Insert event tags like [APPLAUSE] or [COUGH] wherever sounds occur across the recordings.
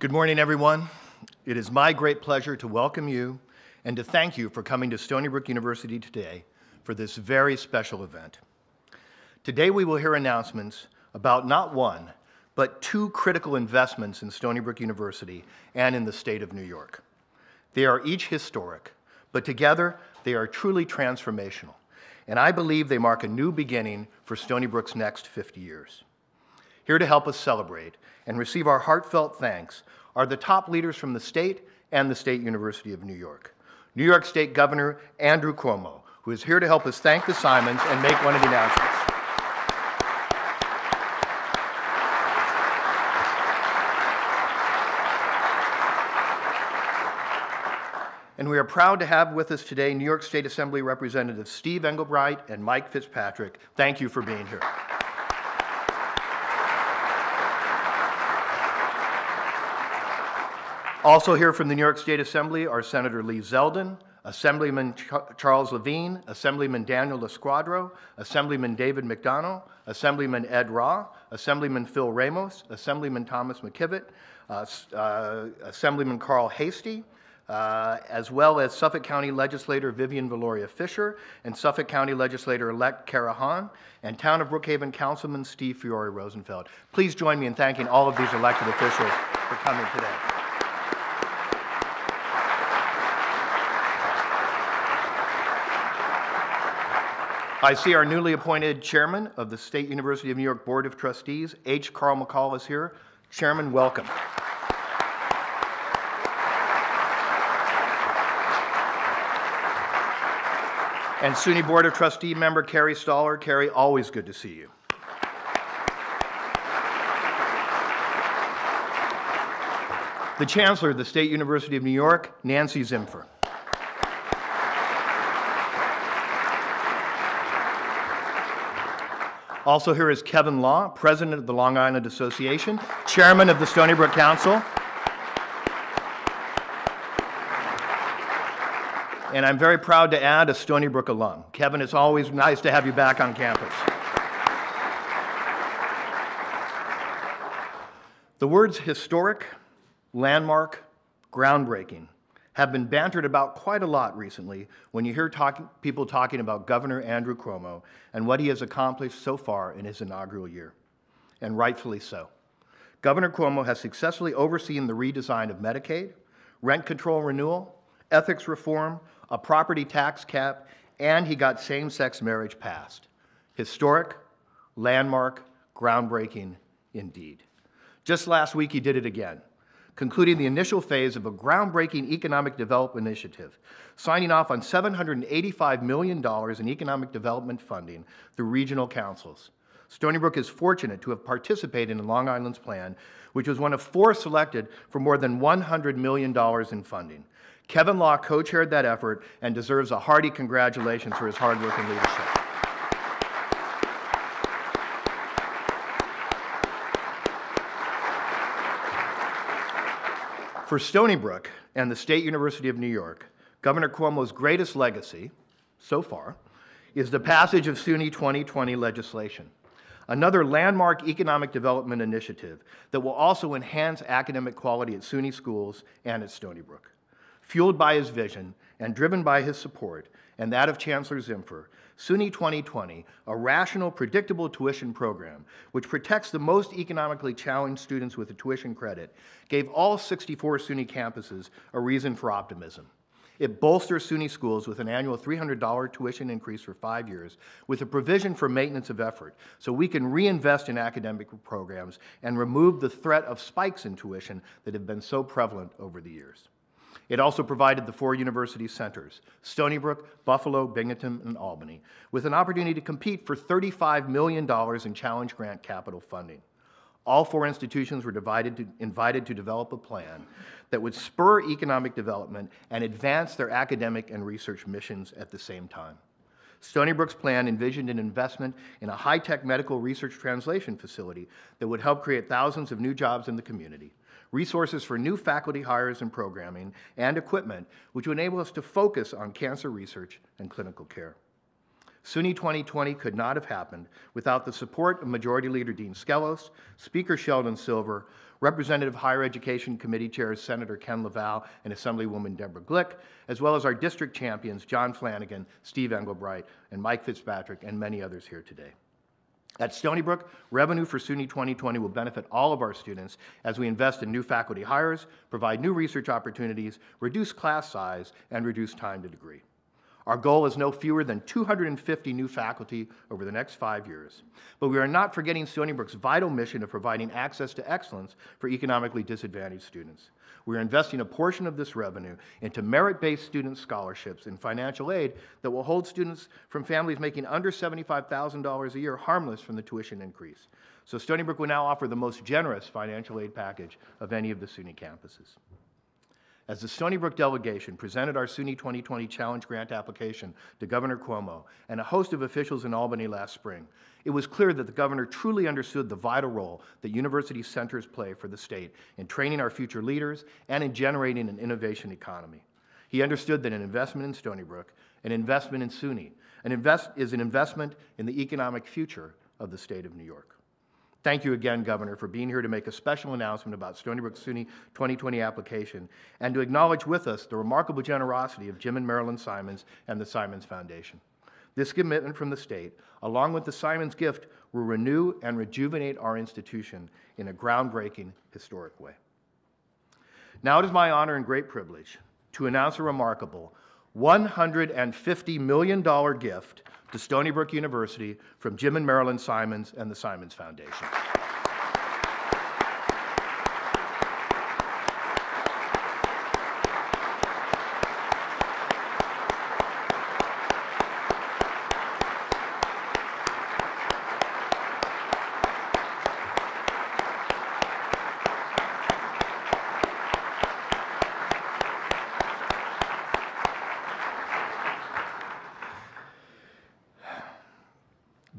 Good morning, everyone. It is my great pleasure to welcome you and to thank you for coming to Stony Brook University today for this very special event. Today, we will hear announcements about not one, but two critical investments in Stony Brook University and in the state of New York. They are each historic, but together they are truly transformational, and I believe they mark a new beginning for Stony Brook's next 50 years. Here to help us celebrate and receive our heartfelt thanks are the top leaders from the state and the State University of New York. New York State Governor Andrew Cuomo, who is here to help us thank the Simons and make one of the announcements. And we are proud to have with us today New York State Assembly Representatives Steve Englebright and Mike Fitzpatrick. Thank you for being here. Also here from the New York State Assembly are Senator Lee Zeldin, Assemblyman Ch Charles Lavine, Assemblyman Daniel Losquadro, Assemblyman David McDonough, Assemblyman Ed Ra, Assemblyman Phil Ramos, Assemblyman Thomas McKevitt, uh, uh, Assemblyman Carl Hasty, uh, as well as Suffolk County Legislator Vivian Viloria Fisher and Suffolk County Legislator-elect Kara Hahn and Town of Brookhaven Councilman Steve Fiore Rosenfeld. Please join me in thanking all of these elected officials for coming today. I see our newly appointed chairman of the State University of New York Board of Trustees, H. Carl McCall, is here. Chairman, welcome. And SUNY Board of Trustee member Carrie Stoller. Carrie, always good to see you. The Chancellor of the State University of New York, Nancy Zimpher. Also here is Kevin Law, President of the Long Island Association, Chairman of the Stony Brook Council. And I'm very proud to add a Stony Brook alum. Kevin, it's always nice to have you back on campus. The words historic, landmark, groundbreaking have been bantered about quite a lot recently when you hear people talking about Governor Andrew Cuomo and what he has accomplished so far in his inaugural year, and rightfully so. Governor Cuomo has successfully overseen the redesign of Medicaid, rent control renewal, ethics reform, a property tax cap, and he got same sex marriage passed. Historic, landmark, groundbreaking indeed. Just last week, he did it again concluding the initial phase of a groundbreaking economic development initiative, signing off on $785 million in economic development funding through regional councils. Stony Brook is fortunate to have participated in Long Island's plan, which was one of four selected for more than $100 million in funding. Kevin Law co-chaired that effort and deserves a hearty congratulations for his hard work and leadership. For Stony Brook and the State University of New York, Governor Cuomo's greatest legacy, so far, is the passage of SUNY 2020 legislation, another landmark economic development initiative that will also enhance academic quality at SUNY schools and at Stony Brook. Fueled by his vision and driven by his support and that of Chancellor Zimpher, SUNY 2020, a rational, predictable tuition program which protects the most economically challenged students with a tuition credit, gave all 64 SUNY campuses a reason for optimism. It bolsters SUNY schools with an annual $300 tuition increase for five years with a provision for maintenance of effort so we can reinvest in academic programs and remove the threat of spikes in tuition that have been so prevalent over the years. It also provided the four university centers, Stony Brook, Buffalo, Binghamton, and Albany, with an opportunity to compete for $35 million in challenge grant capital funding. All four institutions were to, invited to develop a plan that would spur economic development and advance their academic and research missions at the same time. Stony Brook's plan envisioned an investment in a high-tech medical research translation facility that would help create thousands of new jobs in the community, resources for new faculty hires and programming, and equipment, which would enable us to focus on cancer research and clinical care. SUNY 2020 could not have happened without the support of Majority Leader Dean Skelos, Speaker Sheldon Silver, Representative Higher Education Committee Chairs Senator Ken LaValle and Assemblywoman Deborah Glick, as well as our district champions John Flanagan, Steve Englebright, and Mike Fitzpatrick, and many others here today. At Stony Brook, revenue for SUNY 2020 will benefit all of our students as we invest in new faculty hires, provide new research opportunities, reduce class size, and reduce time to degree. Our goal is no fewer than 250 new faculty over the next five years. But we are not forgetting Stony Brook's vital mission of providing access to excellence for economically disadvantaged students. We are investing a portion of this revenue into merit-based student scholarships and financial aid that will hold students from families making under $75,000 a year harmless from the tuition increase. So Stony Brook will now offer the most generous financial aid package of any of the SUNY campuses. As the Stony Brook delegation presented our SUNY 2020 Challenge Grant application to Governor Cuomo and a host of officials in Albany last spring, it was clear that the governor truly understood the vital role that university centers play for the state in training our future leaders and in generating an innovation economy. He understood that an investment in Stony Brook, an investment in SUNY, an invest, is an investment in the economic future of the state of New York. Thank you again, Governor, for being here to make a special announcement about Stony Brook SUNY 2020 application and to acknowledge with us the remarkable generosity of Jim and Marilyn Simons and the Simons Foundation. This commitment from the state, along with the Simons gift, will renew and rejuvenate our institution in a groundbreaking, historic way. Now it is my honor and great privilege to announce a remarkable $150 million gift to Stony Brook University from Jim and Marilyn Simons and the Simons Foundation.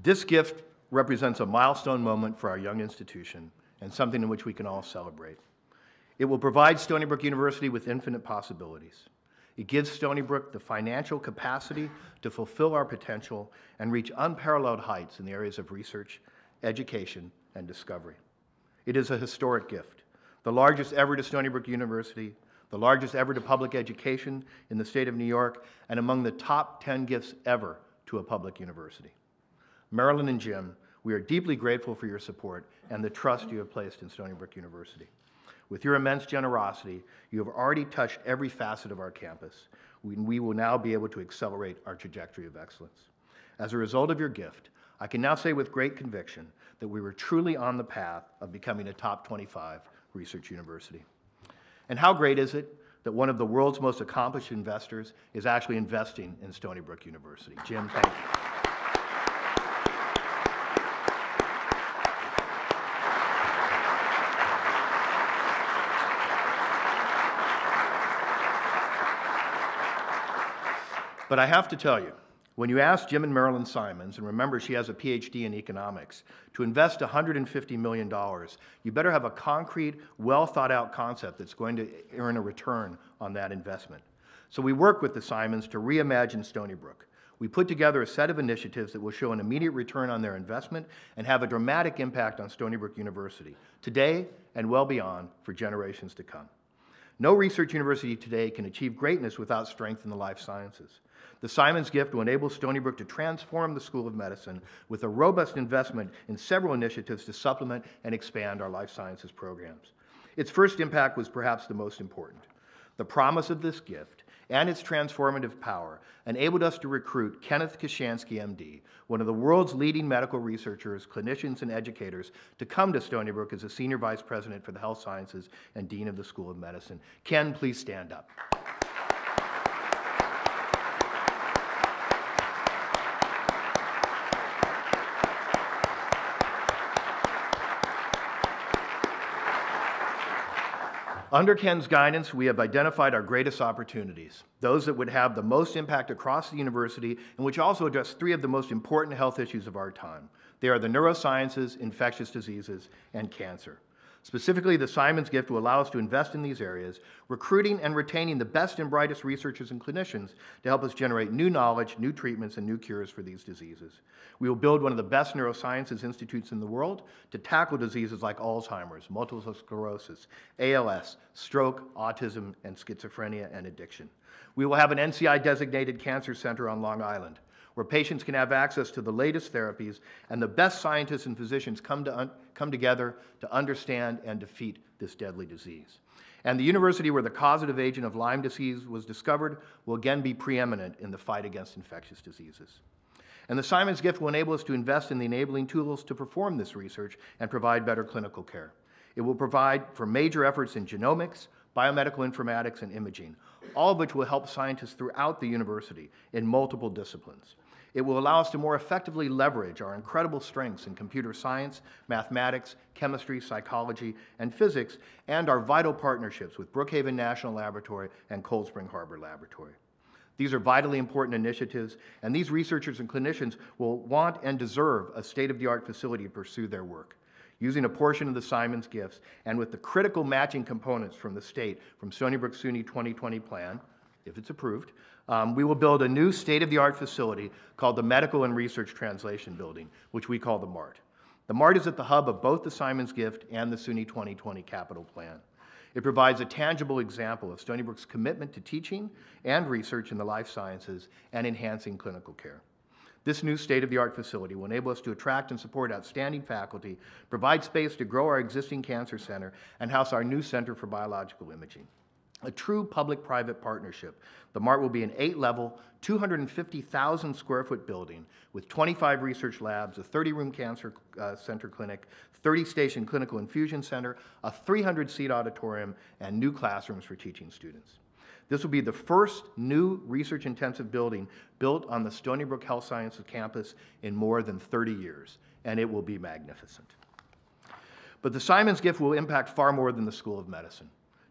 This gift represents a milestone moment for our young institution and something in which we can all celebrate. It will provide Stony Brook University with infinite possibilities. It gives Stony Brook the financial capacity to fulfill our potential and reach unparalleled heights in the areas of research, education, and discovery. It is a historic gift, the largest ever to Stony Brook University, the largest ever to public education in the state of New York, and among the top 10 gifts ever to a public university. Marilyn and Jim, we are deeply grateful for your support and the trust you have placed in Stony Brook University. With your immense generosity, you have already touched every facet of our campus. We, we will now be able to accelerate our trajectory of excellence. As a result of your gift, I can now say with great conviction that we were truly on the path of becoming a top 25 research university. And how great is it that one of the world's most accomplished investors is actually investing in Stony Brook University? Jim, thank you. But I have to tell you, when you ask Jim and Marilyn Simons, and remember she has a PhD in economics, to invest $150 million, you better have a concrete, well thought out concept that's going to earn a return on that investment. So we work with the Simons to reimagine Stony Brook. We put together a set of initiatives that will show an immediate return on their investment and have a dramatic impact on Stony Brook University, today and well beyond for generations to come. No research university today can achieve greatness without strength in the life sciences. The Simons Gift will enable Stony Brook to transform the School of Medicine with a robust investment in several initiatives to supplement and expand our life sciences programs. Its first impact was perhaps the most important. The promise of this gift and its transformative power enabled us to recruit Kenneth Kaushansky, MD, one of the world's leading medical researchers, clinicians, and educators, to come to Stony Brook as a senior vice president for the health sciences and dean of the School of Medicine. Ken, please stand up. Under Ken's guidance, we have identified our greatest opportunities, those that would have the most impact across the university and which also address three of the most important health issues of our time. They are the neurosciences, infectious diseases, and cancer. Specifically, the Simons Gift will allow us to invest in these areas, recruiting and retaining the best and brightest researchers and clinicians to help us generate new knowledge, new treatments, and new cures for these diseases. We will build one of the best neurosciences institutes in the world to tackle diseases like Alzheimer's, multiple sclerosis, ALS, stroke, autism, and schizophrenia and addiction. We will have an NCI designated cancer center on Long Island where patients can have access to the latest therapies and the best scientists and physicians come, to come together to understand and defeat this deadly disease. And the university where the causative agent of Lyme disease was discovered will again be preeminent in the fight against infectious diseases. And the Simons Gift will enable us to invest in the enabling tools to perform this research and provide better clinical care. It will provide for major efforts in genomics, biomedical informatics, and imaging, all of which will help scientists throughout the university in multiple disciplines. It will allow us to more effectively leverage our incredible strengths in computer science, mathematics, chemistry, psychology, and physics, and our vital partnerships with Brookhaven National Laboratory and Cold Spring Harbor Laboratory. These are vitally important initiatives, and these researchers and clinicians will want and deserve a state-of-the-art facility to pursue their work. Using a portion of the Simons gifts and with the critical matching components from the state from Stony Brook SUNY 2020 plan, if it's approved, um, we will build a new state-of-the-art facility called the Medical and Research Translation Building, which we call the MART. The MART is at the hub of both the Simons Gift and the SUNY 2020 capital plan. It provides a tangible example of Stony Brook's commitment to teaching and research in the life sciences and enhancing clinical care. This new state-of-the-art facility will enable us to attract and support outstanding faculty, provide space to grow our existing cancer center, and house our new Center for Biological Imaging a true public-private partnership. The MART will be an eight-level, 250,000 square foot building with 25 research labs, a 30-room cancer uh, center clinic, 30-station clinical infusion center, a 300-seat auditorium, and new classrooms for teaching students. This will be the first new research-intensive building built on the Stony Brook Health Sciences campus in more than 30 years, and it will be magnificent. But the Simons Gift will impact far more than the School of Medicine.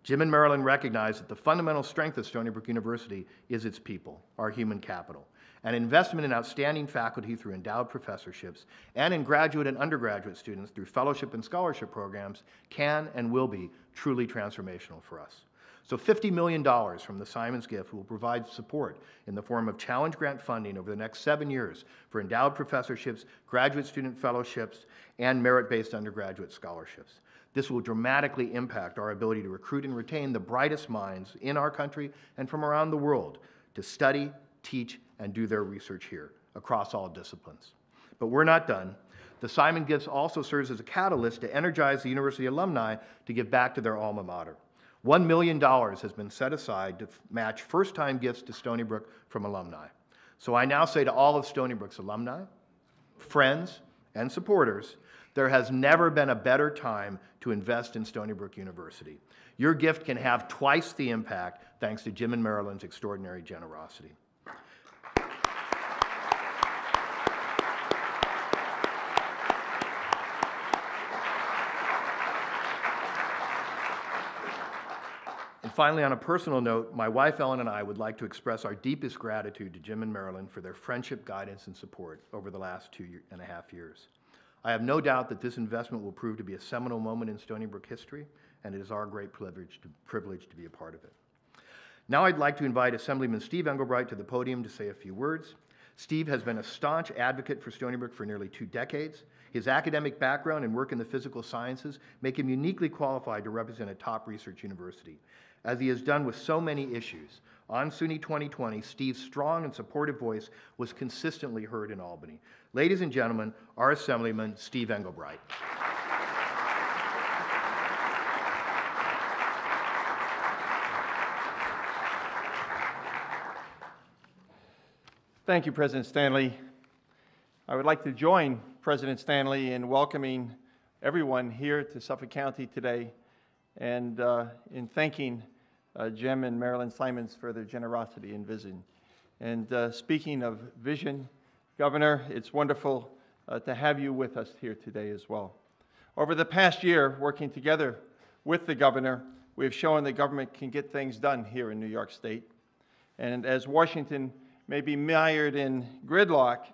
Jim and Marilyn recognize that the fundamental strength of Stony Brook University is its people, our human capital. An investment in outstanding faculty through endowed professorships and in graduate and undergraduate students through fellowship and scholarship programs can and will be truly transformational for us. So $50 million from the Simons Gift will provide support in the form of challenge grant funding over the next seven years for endowed professorships, graduate student fellowships, and merit-based undergraduate scholarships. This will dramatically impact our ability to recruit and retain the brightest minds in our country and from around the world to study, teach, and do their research here across all disciplines. But we're not done. The Simon Gifts also serves as a catalyst to energize the university alumni to give back to their alma mater. $1 million has been set aside to match first-time gifts to Stony Brook from alumni. So I now say to all of Stony Brook's alumni, friends, and supporters, there has never been a better time to invest in Stony Brook University. Your gift can have twice the impact thanks to Jim and Marilyn's extraordinary generosity. And finally, on a personal note, my wife Ellen and I would like to express our deepest gratitude to Jim and Marilyn for their friendship, guidance, and support over the last two and a half years. I have no doubt that this investment will prove to be a seminal moment in Stony Brook history, and it is our great privilege to, privilege to be a part of it. Now I'd like to invite Assemblyman Steve Englebright to the podium to say a few words. Steve has been a staunch advocate for Stony Brook for nearly two decades. His academic background and work in the physical sciences make him uniquely qualified to represent a top research university. As he has done with so many issues, on SUNY 2020, Steve's strong and supportive voice was consistently heard in Albany. Ladies and gentlemen, our Assemblyman, Steve Englebright. Thank you, President Stanley. I would like to join President Stanley in welcoming everyone here to Suffolk County today and uh, in thanking Jim and Marilyn Simons for their generosity and vision. And uh, speaking of vision, Governor, it's wonderful uh, to have you with us here today as well. Over the past year, working together with the governor, we have shown that government can get things done here in New York State. And as Washington may be mired in gridlock,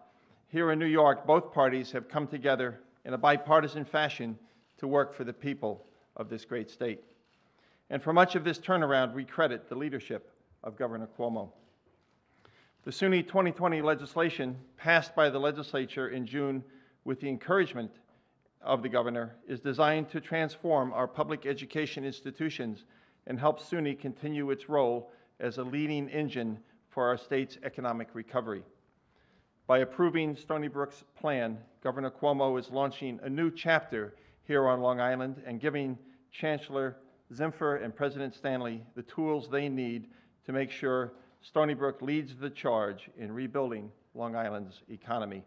here in New York, both parties have come together in a bipartisan fashion to work for the people of this great state. And for much of this turnaround, we credit the leadership of Governor Cuomo. The SUNY 2020 legislation passed by the legislature in June with the encouragement of the governor is designed to transform our public education institutions and help SUNY continue its role as a leading engine for our state's economic recovery. By approving Stony Brook's plan, Governor Cuomo is launching a new chapter here on Long Island and giving Chancellor Zimpher and President Stanley the tools they need to make sure Stony Brook leads the charge in rebuilding Long Island's economy.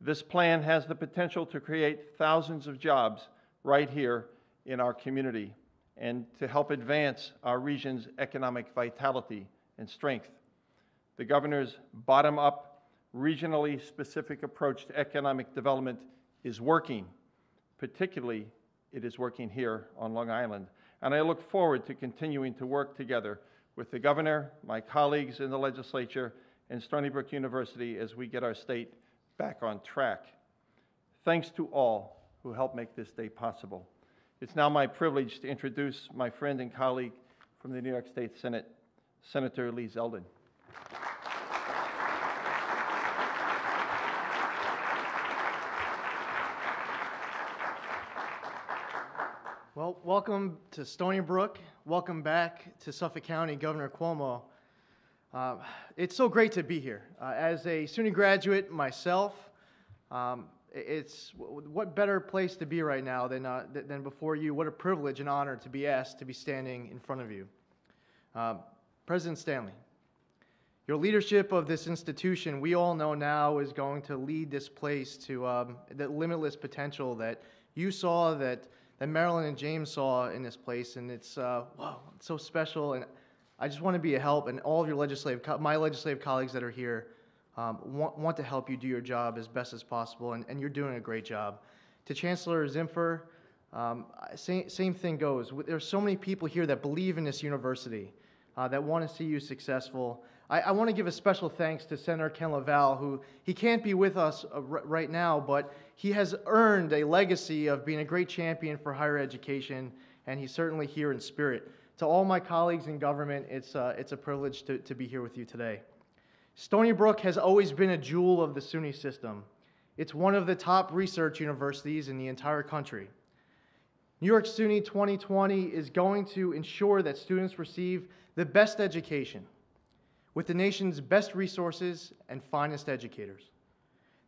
This plan has the potential to create thousands of jobs right here in our community and to help advance our region's economic vitality and strength. The governor's bottom up, regionally specific approach to economic development is working. Particularly, it is working here on Long Island. And I look forward to continuing to work together with the governor, my colleagues in the legislature, and Stony Brook University as we get our state back on track. Thanks to all who helped make this day possible. It's now my privilege to introduce my friend and colleague from the New York State Senate, Senator Lee Zeldin. Well, welcome to Stony Brook. Welcome back to Suffolk County, Governor Cuomo. Uh, it's so great to be here. Uh, as a SUNY graduate myself, um, it's what better place to be right now than, uh, than before you? What a privilege and honor to be asked to be standing in front of you. Uh, President Stanley, your leadership of this institution, we all know now, is going to lead this place to um, the limitless potential that you saw, that, that Marilyn and James saw in this place. And it's, uh, wow, it's so special. And I just want to be a help, and all of your legislative, my legislative colleagues that are here um, want, want to help you do your job as best as possible, and, and you're doing a great job. To Chancellor Zimpher, um, same, same thing goes. There's so many people here that believe in this university, uh, that want to see you successful. I, I want to give a special thanks to Senator Ken LaValle, who he can't be with us uh, right now, but he has earned a legacy of being a great champion for higher education, and he's certainly here in spirit. To all my colleagues in government, it's, uh, it's a privilege to, to be here with you today. Stony Brook has always been a jewel of the SUNY system. It's one of the top research universities in the entire country. New York SUNY 2020 is going to ensure that students receive the best education with the nation's best resources and finest educators.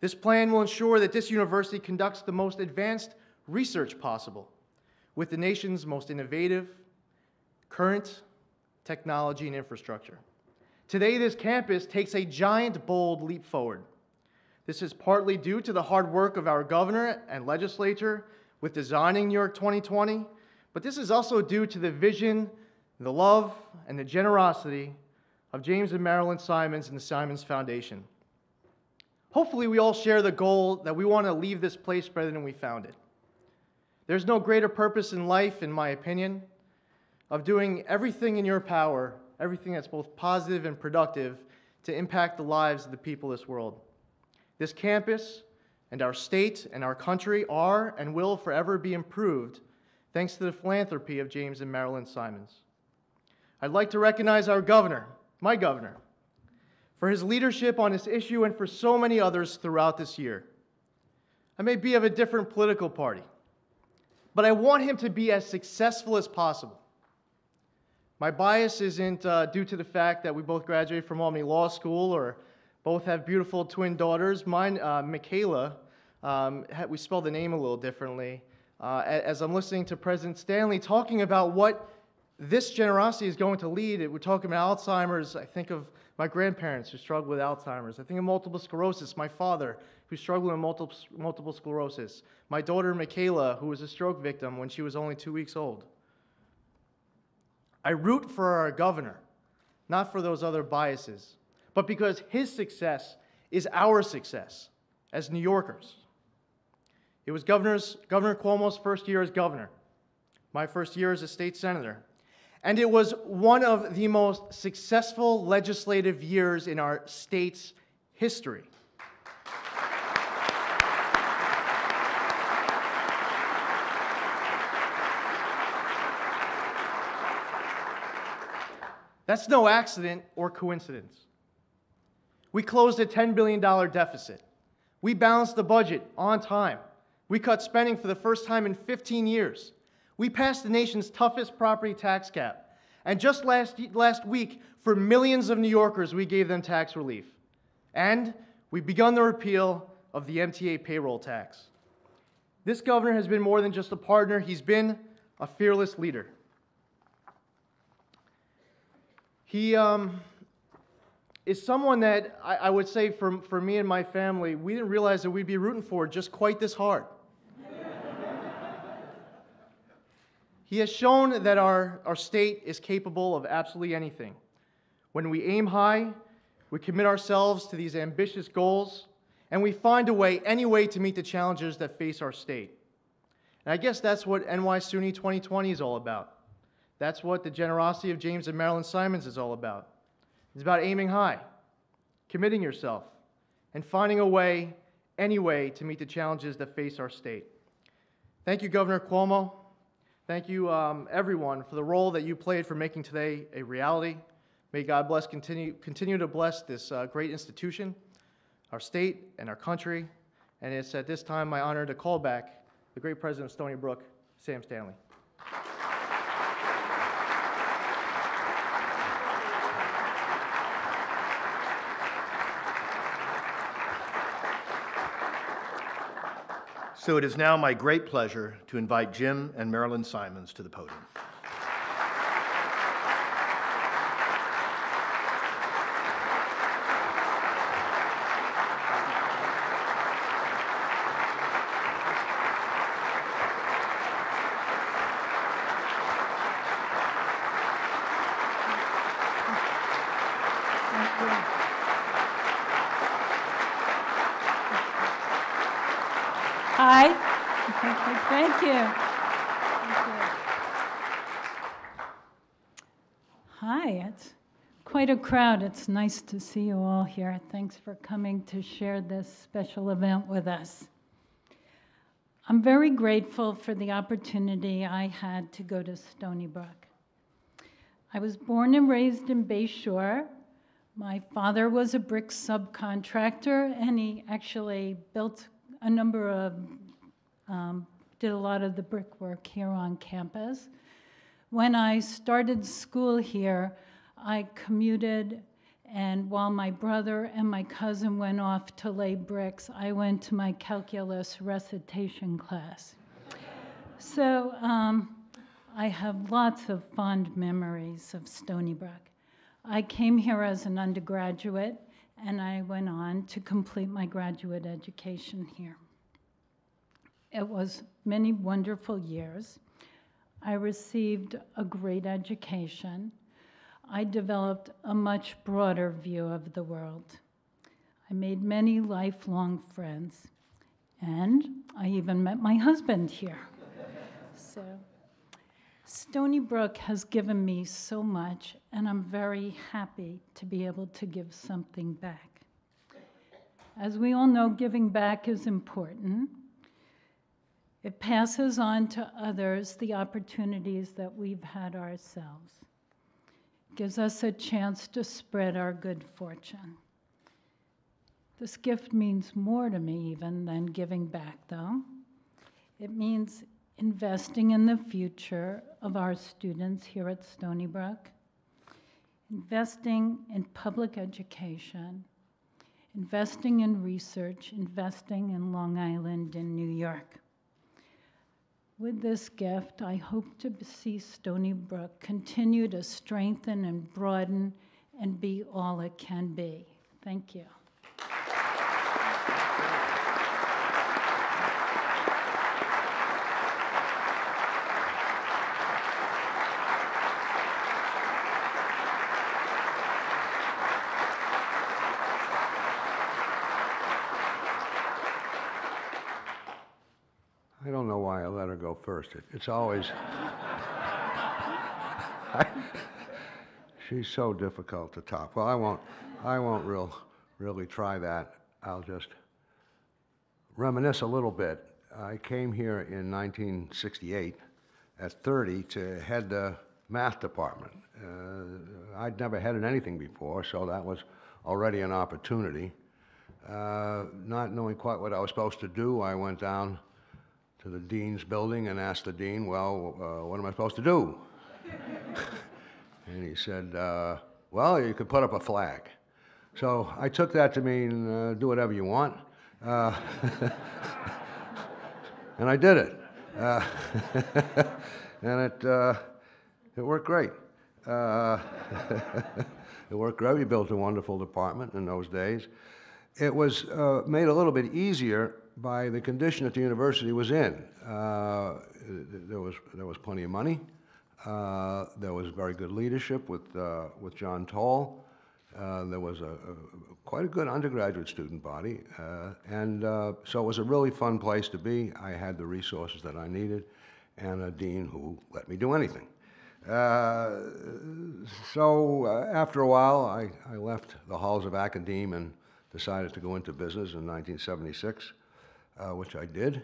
This plan will ensure that this university conducts the most advanced research possible with the nation's most innovative, current technology and infrastructure. Today, this campus takes a giant, bold leap forward. This is partly due to the hard work of our governor and legislature with designing New York 2020, but this is also due to the vision, the love, and the generosity of James and Marilyn Simons and the Simons Foundation. Hopefully, we all share the goal that we want to leave this place better than we found it. There's no greater purpose in life, in my opinion, of doing everything in your power, everything that's both positive and productive, to impact the lives of the people of this world. This campus and our state and our country are and will forever be improved thanks to the philanthropy of James and Marilyn Simons. I'd like to recognize our governor, my governor, for his leadership on this issue and for so many others throughout this year. I may be of a different political party, but I want him to be as successful as possible. My bias isn't uh, due to the fact that we both graduated from Albany Law School or both have beautiful twin daughters. Mine, uh, Mikayla, um, we spell the name a little differently. Uh, as I'm listening to President Stanley talking about what this generosity is going to lead, we're talking about Alzheimer's. I think of my grandparents who struggle with Alzheimer's. I think of multiple sclerosis, my father who struggled with multiple, multiple sclerosis, my daughter Mikayla who was a stroke victim when she was only two weeks old. I root for our governor, not for those other biases, but because his success is our success as New Yorkers. It was Governor Cuomo's first year as governor, my first year as a state senator and it was one of the most successful legislative years in our state's history. That's no accident or coincidence. We closed a $10 billion deficit. We balanced the budget on time. We cut spending for the first time in 15 years. We passed the nation's toughest property tax cap. And just last, last week, for millions of New Yorkers, we gave them tax relief. And we've begun the repeal of the MTA payroll tax. This governor has been more than just a partner, he's been a fearless leader. He um, is someone that I, I would say for, for me and my family, we didn't realize that we'd be rooting for just quite this hard. He has shown that our, our state is capable of absolutely anything. When we aim high, we commit ourselves to these ambitious goals, and we find a way, any way, to meet the challenges that face our state. And I guess that's what NY SUNY 2020 is all about. That's what the generosity of James and Marilyn Simons is all about. It's about aiming high, committing yourself, and finding a way, any way, to meet the challenges that face our state. Thank you, Governor Cuomo. Thank you, um, everyone, for the role that you played for making today a reality. May God bless continue, continue to bless this uh, great institution, our state, and our country. And it's at this time my honor to call back the great president of Stony Brook, Sam Stanley. So it is now my great pleasure to invite Jim and Marilyn Simons to the podium. Hi. Thank you. Hi, it's quite a crowd. It's nice to see you all here. Thanks for coming to share this special event with us. I'm very grateful for the opportunity I had to go to Stony Brook. I was born and raised in Bay Shore. My father was a brick subcontractor, and he actually built a number of, um, did a lot of the brickwork here on campus. When I started school here, I commuted, and while my brother and my cousin went off to lay bricks, I went to my calculus recitation class. So um, I have lots of fond memories of Stony Brook. I came here as an undergraduate and I went on to complete my graduate education here. It was many wonderful years. I received a great education. I developed a much broader view of the world. I made many lifelong friends, and I even met my husband here. so, Stony Brook has given me so much, and I'm very happy to be able to give something back. As we all know, giving back is important. It passes on to others the opportunities that we've had ourselves. It gives us a chance to spread our good fortune. This gift means more to me even than giving back, though. It means investing in the future of our students here at Stony Brook, investing in public education, investing in research, investing in Long Island and New York. With this gift, I hope to see Stony Brook continue to strengthen and broaden and be all it can be. Thank you. I don't know why I let her first. It, it's always. she's so difficult to top. Well, I won't. I won't real, really try that. I'll just reminisce a little bit. I came here in 1968 at 30 to head the math department. Uh, I'd never headed anything before, so that was already an opportunity. Uh, not knowing quite what I was supposed to do, I went down to the dean's building and asked the dean, Well, uh, what am I supposed to do? [LAUGHS] and he said, uh, Well, you could put up a flag. So I took that to mean uh, do whatever you want. Uh, [LAUGHS] and I did it. Uh, [LAUGHS] and it, uh, it worked great. Uh, it worked great. We built a wonderful department in those days. It was uh, made a little bit easier by the condition that the university was in. Uh, there, was, there was plenty of money. Uh, there was very good leadership with, uh, with John Toll. Uh, there was a, a, quite a good undergraduate student body, uh, and uh, so it was a really fun place to be. I had the resources that I needed, and a dean who let me do anything. So after a while, I, I left the halls of academe and decided to go into business in 1976, uh, which I did.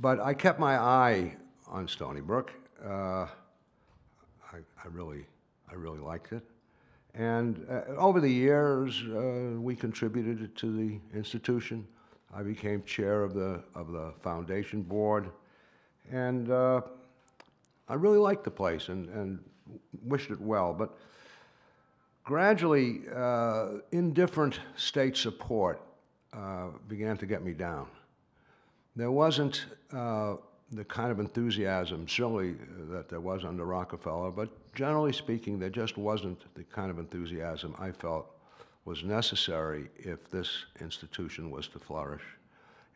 But I kept my eye on Stony Brook. Uh, I, I really, I really liked it. And uh, over the years, uh, we contributed to the institution. I became chair of the, of the foundation board. And uh, I really liked the place and, and wished it well. But gradually, uh, indifferent state support uh, began to get me down. There wasn't uh, the kind of enthusiasm, certainly, that there was under Rockefeller, but generally speaking, there just wasn't the kind of enthusiasm I felt was necessary if this institution was to flourish.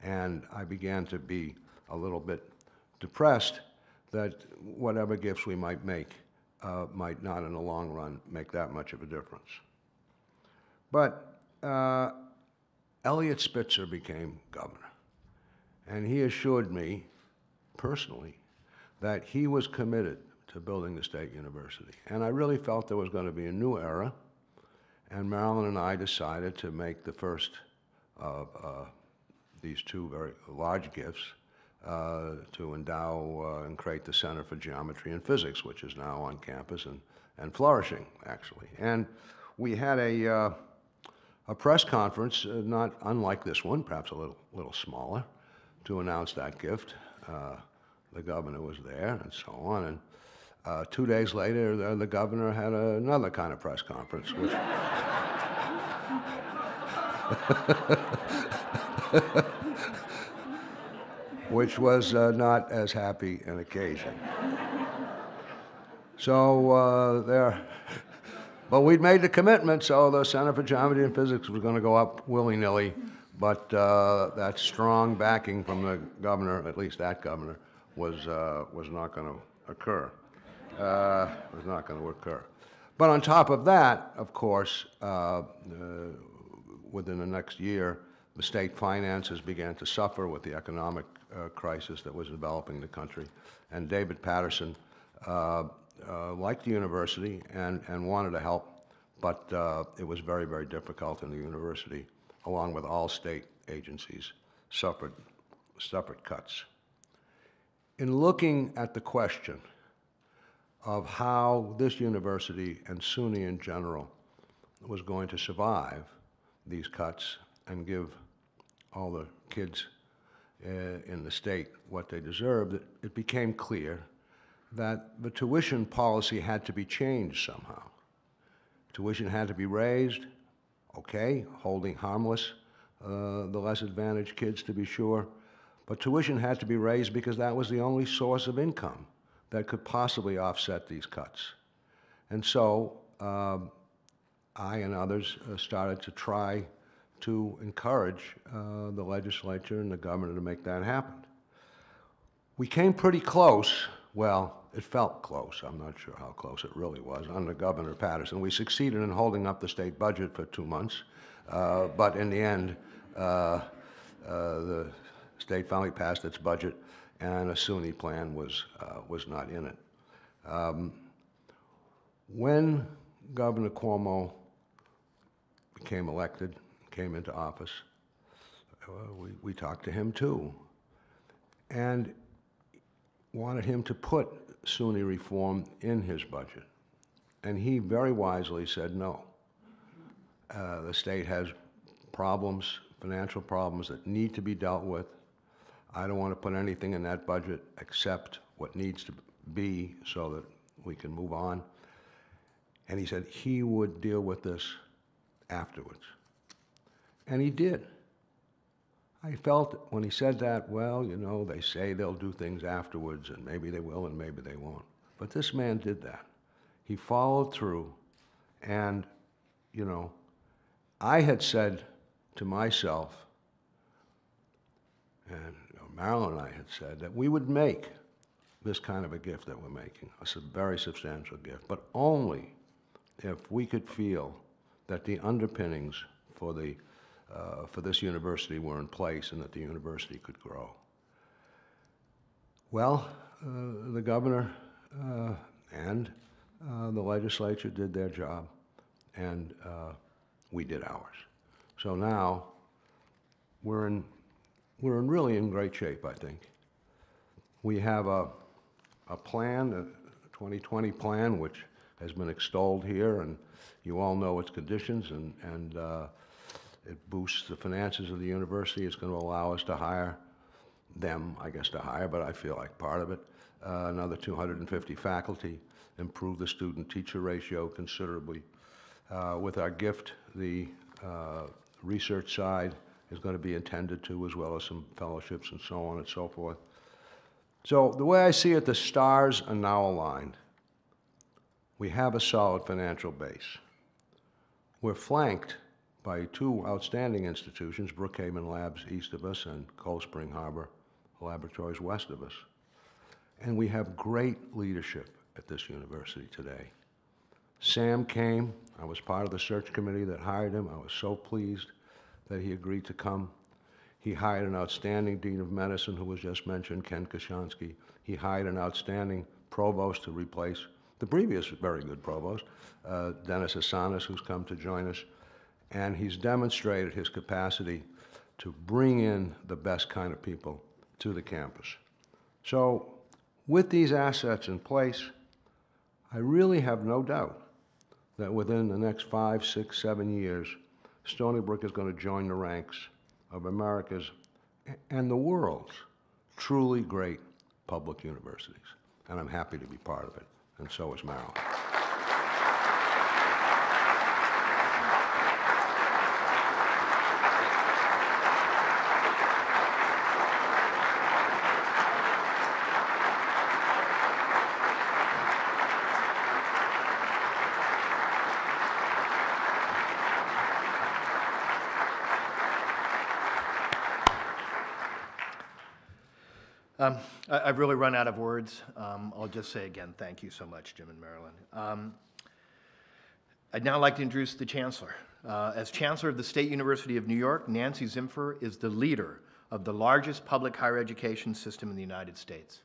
And I began to be a little bit depressed that whatever gifts we might make uh, might not, in the long run, make that much of a difference. But uh, Eliot Spitzer became governor, and he assured me personally that he was committed to building the state university. And I really felt there was going to be a new era, and Marilyn and I decided to make the first of uh, these two very large gifts uh, to endow uh, and create the Center for Geometry and Physics, which is now on campus and, and flourishing, actually. And we had a, uh, a press conference, uh, not unlike this one, perhaps a little, little smaller, to announce that gift. Uh, the governor was there and so on. And uh, two days later, the, the governor had another kind of press conference, which. [LAUGHS] which was uh, not as happy an occasion. So uh, there, but we'd made the commitment, so the Center for Geometry and Physics was going to go up willy-nilly, but uh, that strong backing from the governor, at least that governor, was, uh, was not going to occur. Uh, was not going to occur. But on top of that, of course, uh, uh, within the next year, the state finances began to suffer with the economic uh, crisis that was developing the country. And David Paterson liked the university and, and wanted to help, but it was very, very difficult, in the university, along with all state agencies, suffered, suffered cuts. In looking at the question of how this university and SUNY in general was going to survive these cuts and give all the kids uh, in the state what they deserved, it, it became clear that the tuition policy had to be changed somehow. Tuition had to be raised, okay, holding harmless uh, the less advantaged kids to be sure, but tuition had to be raised because that was the only source of income that could possibly offset these cuts. And so um, I and others uh, started to try to encourage uh, the legislature and the governor to make that happen. We came pretty close. Well, it felt close. I'm not sure how close it really was under Governor Paterson. We succeeded in holding up the state budget for two months, uh, but in the end, uh, uh the state finally passed its budget, and a SUNY plan was uh, was not in it. Um, when Governor Cuomo became elected, came into office, uh, we, we talked to him too. And wanted him to put SUNY reform in his budget. And he very wisely said no. Uh, the state has problems, financial problems that need to be dealt with. I don't want to put anything in that budget except what needs to be so that we can move on. And he said he would deal with this afterwards. And he did. I felt when he said that, well, you know, they say they'll do things afterwards, and maybe they will and maybe they won't. But this man did that. He followed through, and, you know, I had said to myself, and Marilyn and I had said that we would make this kind of a gift that we're making, a very substantial gift, but only if we could feel that the underpinnings for the uh, for this university were in place and that the university could grow. Well, uh, the governor uh, and uh, the legislature did their job, and uh, we did ours. So now we're in we're in really in great shape, I think. We have a a plan, a 2020 plan, which has been extolled here, and you all know its conditions, and and it boosts the finances of the university. It's going to allow us to hire them, I guess, to hire, but I feel like part of it. Uh, another 250 faculty, improve the student-teacher ratio considerably. Uh, with our gift, the uh, research side is going to be attended to, as well as some fellowships and so on and so forth. So the way I see it, the stars are now aligned. We have a solid financial base. We're flanked by two outstanding institutions, Brookhaven Labs east of us and Cold Spring Harbor Laboratories west of us. And we have great leadership at this university today. Sam came. I was part of the search committee that hired him. I was so pleased that he agreed to come. He hired an outstanding dean of medicine who was just mentioned, Ken Kaushansky. He hired an outstanding provost to replace the previous very good provost, uh, Dennis Assanis, who's come to join us and he's demonstrated his capacity to bring in the best kind of people to the campus. So, with these assets in place, I really have no doubt that within the next five, six, seven years, Stony Brook is going to join the ranks of America's and the world's truly great public universities. And I'm happy to be part of it, and so is Marilyn. Um, I- I've really run out of words. Um, I'll just say again, thank you so much, Jim and Marilyn. Um, I'd now like to introduce the Chancellor. Uh, As Chancellor of the State University of New York, Nancy Zimpher is the leader of the largest public higher education system in the United States.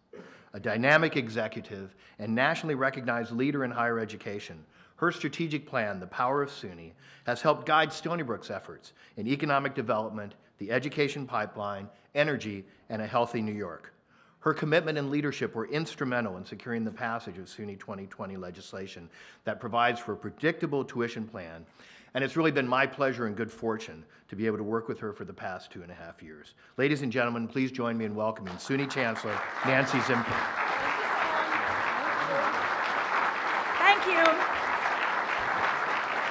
A dynamic executive and nationally recognized leader in higher education, her strategic plan, The Power of SUNY, has helped guide Stony Brook's efforts in economic development, the education pipeline, energy, and a healthy New York. Her commitment and leadership were instrumental in securing the passage of SUNY 2020 legislation that provides for a predictable tuition plan. And it's really been my pleasure and good fortune to be able to work with her for the past two and a half years. Ladies and gentlemen, please join me in welcoming SUNY Chancellor Nancy Zimpher. Thank you.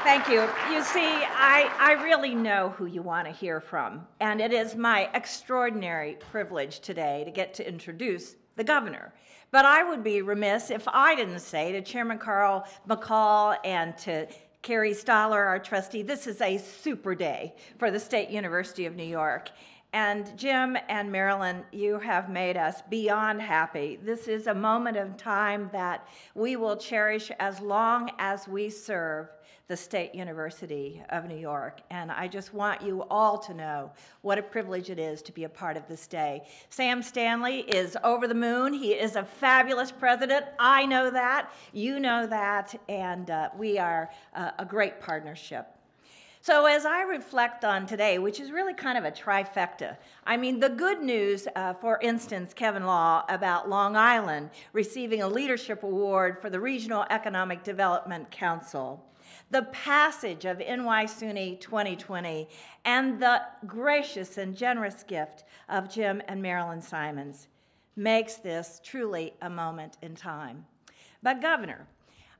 Thank you. You see, I, I really know who you want to hear from, and it is my extraordinary privilege today to get to introduce the governor. But I would be remiss if I didn't say to Chairman Carl McCall and to Carrie Stoller, our trustee, this is a super day for the State University of New York. And Jim and Marilyn, you have made us beyond happy. This is a moment of time that we will cherish as long as we serve the State University of New York. And I just want you all to know what a privilege it is to be a part of this day. Sam Stanley is over the moon. He is a fabulous president. I know that. You know that. And uh, we are uh, a great partnership. So, as I reflect on today, which is really kind of a trifecta, I mean, the good news, uh, for instance, Kevin Law, about Long Island receiving a leadership award for the Regional Economic Development Council, the passage of NY SUNY 2020, and the gracious and generous gift of Jim and Marilyn Simons makes this truly a moment in time. But, Governor,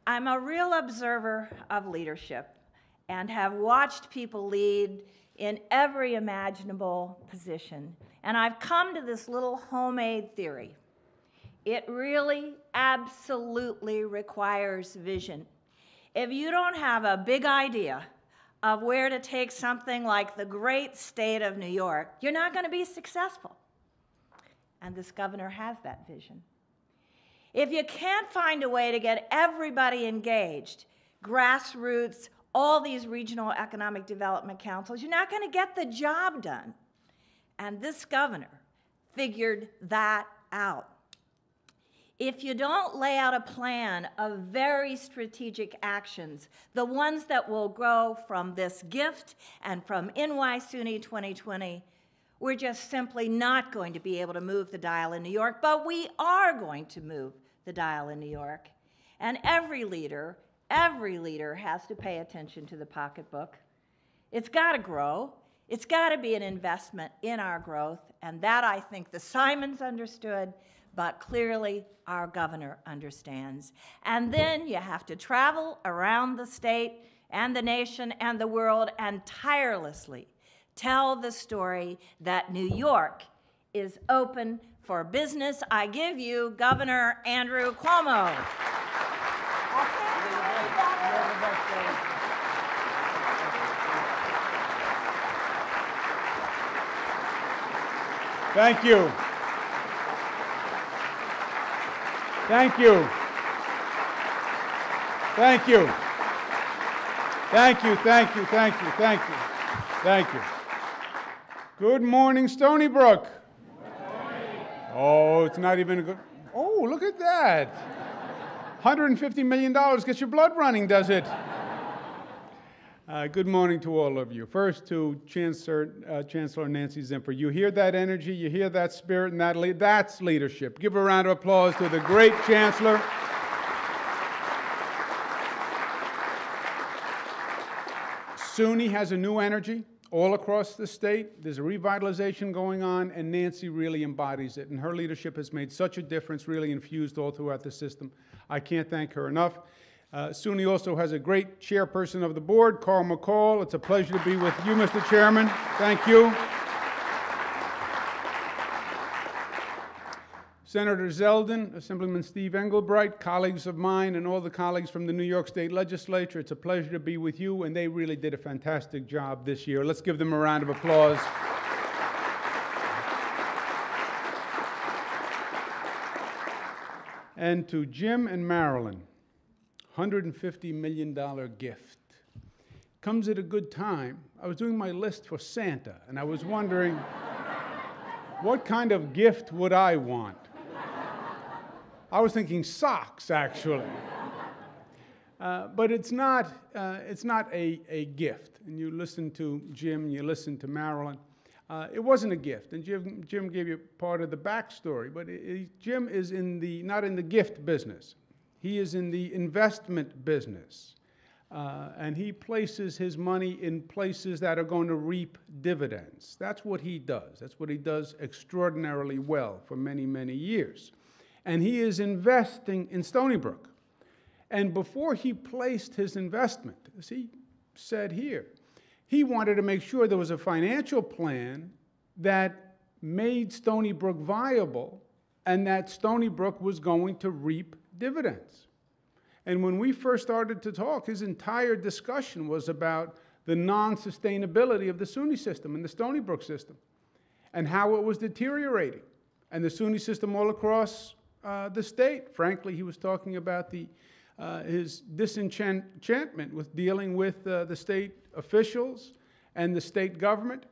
I'm a real observer of leadership and have watched people lead in every imaginable position. And I've come to this little homemade theory. It really absolutely requires vision. If you don't have a big idea of where to take something like the great state of New York, you're not going to be successful. And this governor has that vision. If you can't find a way to get everybody engaged, grassroots, all these regional economic development councils, you're not going to get the job done. And this governor figured that out. If you don't lay out a plan of very strategic actions, the ones that will grow from this gift and from NY SUNY 2020, we're just simply not going to be able to move the dial in New York, but we are going to move the dial in New York. And every leader Every leader has to pay attention to the pocketbook. It's got to grow. It's got to be an investment in our growth, and that I think the Simons understood, but clearly our governor understands. And then you have to travel around the state and the nation and the world and tirelessly tell the story that New York is open for business. I give you Governor Andrew Cuomo. Thank you. Thank you. Thank you. Thank you, thank you, thank you, thank you, thank you. Good morning, Stony Brook. Oh, it's not even a good. Oh, look at that. $150 million gets your blood running, does it? Uh, good morning to all of you. First to Chancellor, uh, Chancellor Nancy Zimpher. You hear that energy, you hear that spirit, and that le- that's leadership. Give a round of applause to the great Chancellor. SUNY has a new energy all across the state. There's a revitalization going on, and Nancy really embodies it. And her leadership has made such a difference, really infused all throughout the system. I can't thank her enough. Uh, SUNY also has a great chairperson of the board, Carl McCall. It's a pleasure to be with you, Mr. Chairman. Thank you. Senator Zeldin, Assemblyman Steve Englebright, colleagues of mine, and all the colleagues from the New York State Legislature, it's a pleasure to be with you, and they really did a fantastic job this year. Let's give them a round of applause. and to Jim and Marilyn. $150 million gift. Comes at a good time. I was doing my list for Santa, and I was wondering, [LAUGHS] what kind of gift would I want? I was thinking socks, actually. Uh, but it's not, uh, it's not a, a gift. And you listen to Jim, you listen to Marilyn. Uh, it wasn't a gift, and Jim, Jim gave you part of the backstory. But it, it, Jim is in the not in the gift business. He is in the investment business. Uh, and he places his money in places that are going to reap dividends. That's what he does. That's what he does extraordinarily well for many, many years. And he is investing in Stony Brook. And before he placed his investment, as he said here, he wanted to make sure there was a financial plan that made Stony Brook viable and that Stony Brook was going to reap dividends. And when we first started to talk, his entire discussion was about the non sustainability of the SUNY system and the Stony Brook system and how it was deteriorating. And the SUNY system all across uh, the state. Frankly, he was talking about the, uh, his disenchantment with dealing with uh, the state officials and the state government.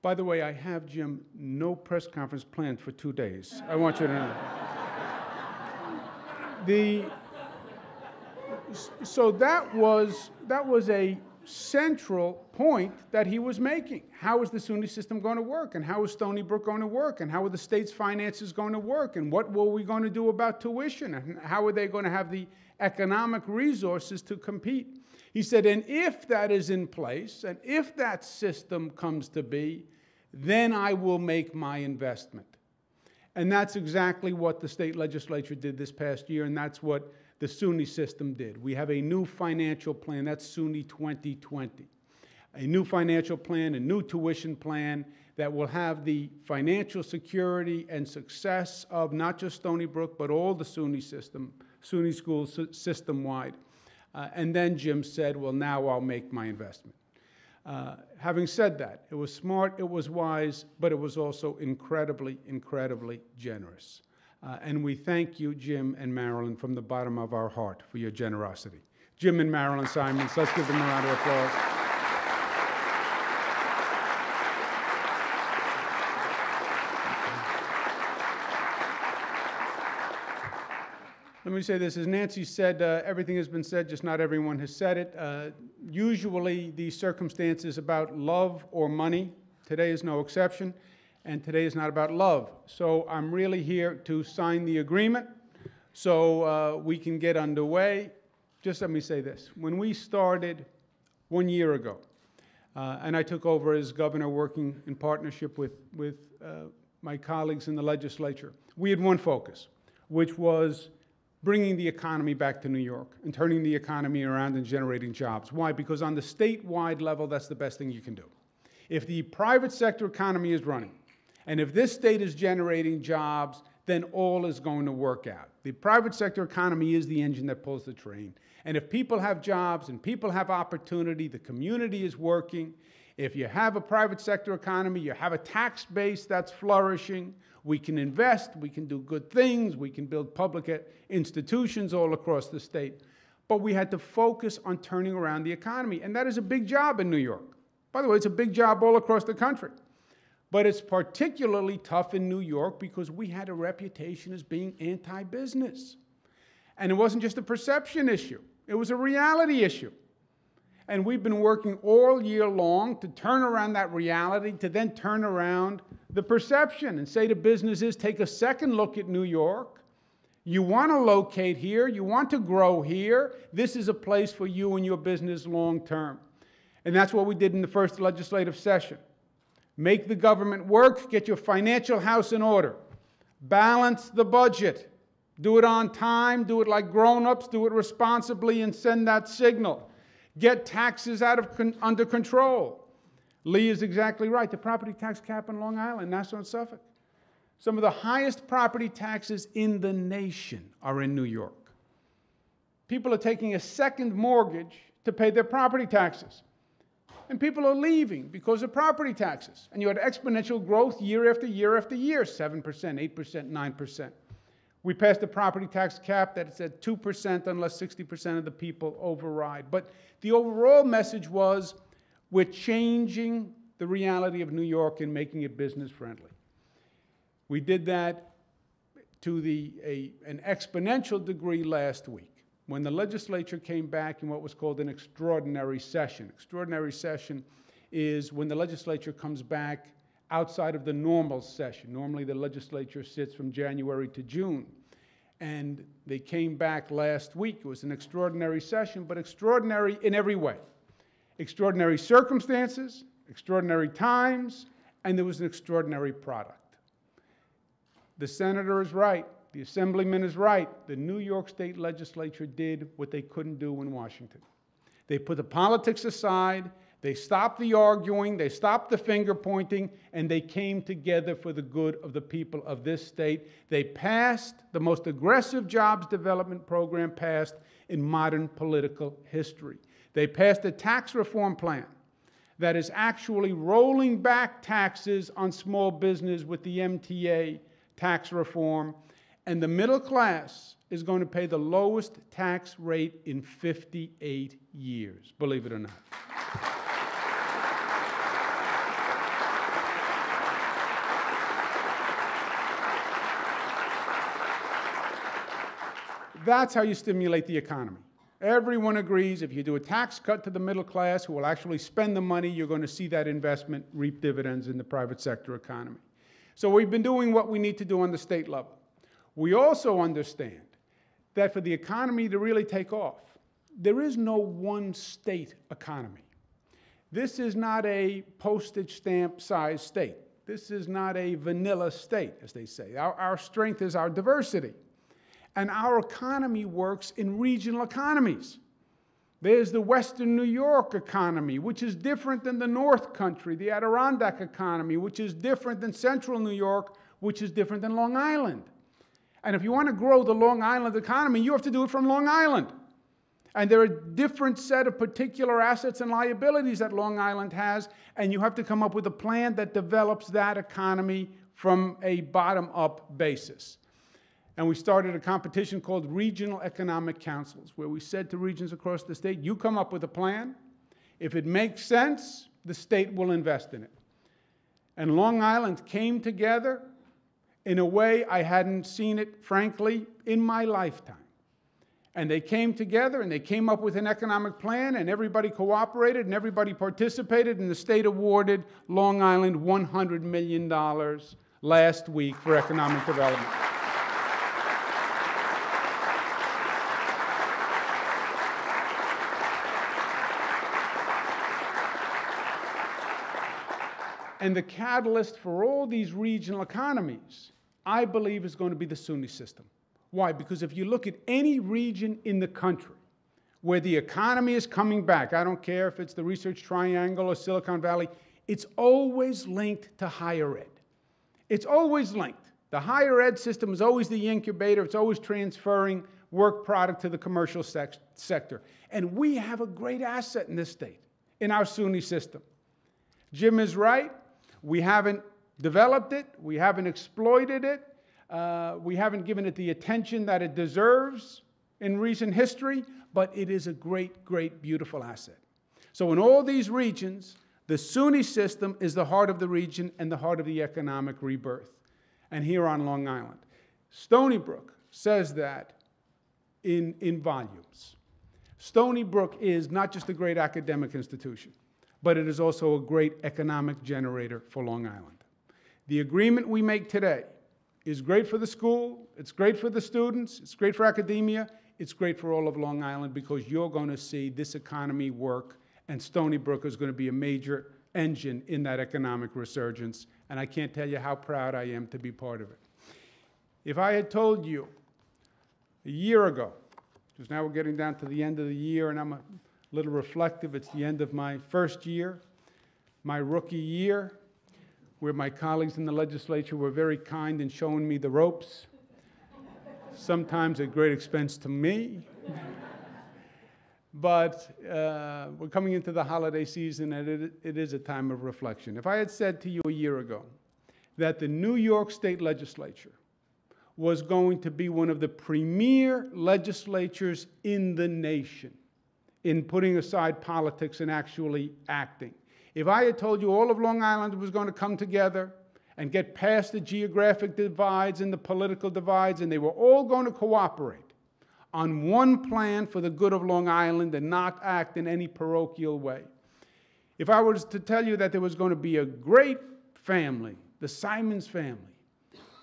By the way, I have, Jim, no press conference planned for two days. I want you to know the, so that was, that was a central point that he was making. How is the SUNY system going to work? And how is Stony Brook going to work? And how are the state's finances going to work? And what were we going to do about tuition? And how are they going to have the economic resources to compete? He said, and if that is in place, and if that system comes to be, then I will make my investment. And that's exactly what the state legislature did this past year, and that's what the SUNY system did. We have a new financial plan, that's SUNY 2020. A new financial plan, a new tuition plan that will have the financial security and success of not just Stony Brook, but all the SUNY system, SUNY schools system-wide. Uh, and then Jim said, well, now I'll make my investment. Uh, having said that, it was smart, it was wise, but it was also incredibly, incredibly generous. Uh, and we thank you, Jim and Marilyn, from the bottom of our heart for your generosity. Jim and Marilyn Simons, let's give them a round of applause. Let me say this, as Nancy said, uh, everything has been said, just not everyone has said it. Uh, usually these circumstances about love or money. Today is no exception, and today is not about love. So I'm really here to sign the agreement so uh, we can get underway. Just let me say this. When we started one year ago, uh, and I took over as governor working in partnership with, with uh, my colleagues in the legislature, we had one focus, which was bringing the economy back to New York and turning the economy around and generating jobs. Why? Because on the statewide level, that's the best thing you can do. If the private sector economy is running, and if this state is generating jobs, then all is going to work out. The private sector economy is the engine that pulls the train. And if people have jobs and people have opportunity, the community is working. If you have a private sector economy, you have a tax base that's flourishing, we can invest, we can do good things, we can build public institutions all across the state. But we had to focus on turning around the economy. And that is a big job in New York. By the way, it's a big job all across the country. But it's particularly tough in New York because we had a reputation as being anti business. And it wasn't just a perception issue, it was a reality issue. And we've been working all year long to turn around that reality, to then turn around the perception and say to businesses take a second look at New York. You want to locate here, you want to grow here. This is a place for you and your business long term. And that's what we did in the first legislative session. Make the government work, get your financial house in order, balance the budget, do it on time, do it like grown ups, do it responsibly, and send that signal get taxes out of con- under control. Lee is exactly right. The property tax cap in Long Island, Nassau and Suffolk. Some of the highest property taxes in the nation are in New York. People are taking a second mortgage to pay their property taxes. And people are leaving because of property taxes. And you had exponential growth year after year after year 7%, 8%, 9%. We passed a property tax cap that said 2% unless 60% of the people override. But the overall message was we're changing the reality of New York and making it business friendly. We did that to the, a, an exponential degree last week when the legislature came back in what was called an extraordinary session. Extraordinary session is when the legislature comes back outside of the normal session. Normally, the legislature sits from January to June. And they came back last week. It was an extraordinary session, but extraordinary in every way. Extraordinary circumstances, extraordinary times, and there was an extraordinary product. The senator is right. The assemblyman is right. The New York State legislature did what they couldn't do in Washington. They put the politics aside they stopped the arguing, they stopped the finger pointing, and they came together for the good of the people of this state. They passed the most aggressive jobs development program passed in modern political history. They passed a tax reform plan that is actually rolling back taxes on small business with the MTA tax reform, and the middle class is going to pay the lowest tax rate in 58 years, believe it or not. That's how you stimulate the economy. Everyone agrees if you do a tax cut to the middle class who will actually spend the money, you're going to see that investment reap dividends in the private sector economy. So we've been doing what we need to do on the state level. We also understand that for the economy to really take off, there is no one state economy. This is not a postage stamp sized state. This is not a vanilla state, as they say. Our, our strength is our diversity. And our economy works in regional economies. There's the Western New York economy, which is different than the North Country, the Adirondack economy, which is different than Central New York, which is different than Long Island. And if you want to grow the Long Island economy, you have to do it from Long Island. And there are a different set of particular assets and liabilities that Long Island has, and you have to come up with a plan that develops that economy from a bottom up basis. And we started a competition called Regional Economic Councils, where we said to regions across the state, you come up with a plan. If it makes sense, the state will invest in it. And Long Island came together in a way I hadn't seen it, frankly, in my lifetime. And they came together and they came up with an economic plan, and everybody cooperated and everybody participated, and the state awarded Long Island $100 million last week for economic development. And the catalyst for all these regional economies, I believe, is going to be the SUNY system. Why? Because if you look at any region in the country where the economy is coming back, I don't care if it's the Research Triangle or Silicon Valley, it's always linked to higher ed. It's always linked. The higher ed system is always the incubator, it's always transferring work product to the commercial sec sector. And we have a great asset in this state, in our SUNY system. Jim is right. We haven't developed it, we haven't exploited it, uh, we haven't given it the attention that it deserves in recent history, but it is a great, great, beautiful asset. So, in all these regions, the SUNY system is the heart of the region and the heart of the economic rebirth. And here on Long Island, Stony Brook says that in, in volumes. Stony Brook is not just a great academic institution, but it is also a great economic generator for Long Island. The agreement we make today is great for the school, it's great for the students, it's great for academia, it's great for all of Long Island because you're going to see this economy work, and Stony Brook is going to be a major engine in that economic resurgence, and I can't tell you how proud I am to be part of it. If I had told you a year ago, because now we're getting down to the end of the year, and I'm a little reflective, it's the end of my first year, my rookie year, where my colleagues in the legislature were very kind in showing me the ropes, sometimes at great expense to me. but uh, we're coming into the holiday season, and it, it is a time of reflection. If I had said to you a year ago that the New York State Legislature was going to be one of the premier legislatures in the nation in putting aside politics and actually acting, if I had told you all of Long Island was going to come together and get past the geographic divides and the political divides, and they were all going to cooperate on one plan for the good of Long Island and not act in any parochial way. If I was to tell you that there was going to be a great family, the Simons family,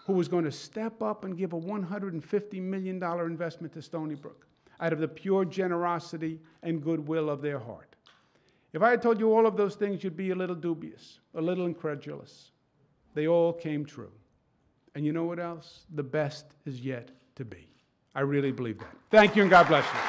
who was going to step up and give a $150 million investment to Stony Brook out of the pure generosity and goodwill of their heart. If I had told you all of those things, you'd be a little dubious, a little incredulous. They all came true. And you know what else? The best is yet to be. I really believe that. Thank you, and God bless you.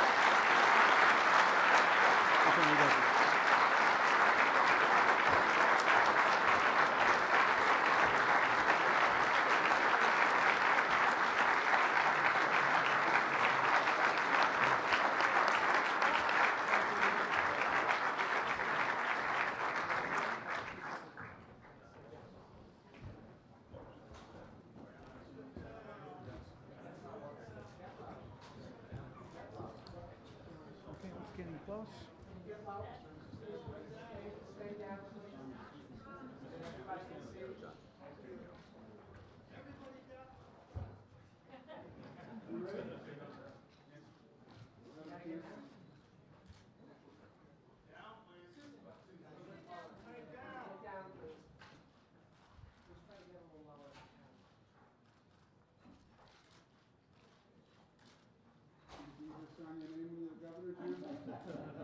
that.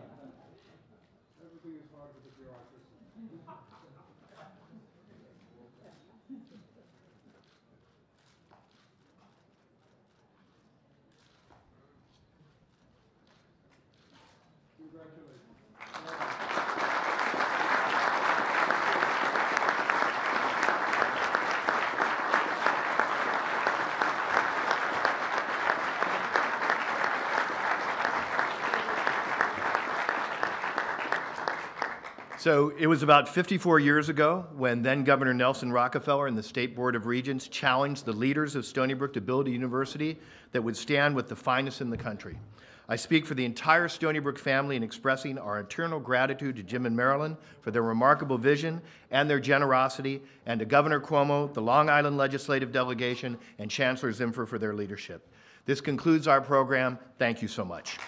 So it was about 54 years ago when then Governor Nelson Rockefeller and the State Board of Regents challenged the leaders of Stony Brook to build a university that would stand with the finest in the country. I speak for the entire Stony Brook family in expressing our eternal gratitude to Jim and Marilyn for their remarkable vision and their generosity, and to Governor Cuomo, the Long Island Legislative Delegation, and Chancellor Zimpher for their leadership. This concludes our program. Thank you so much.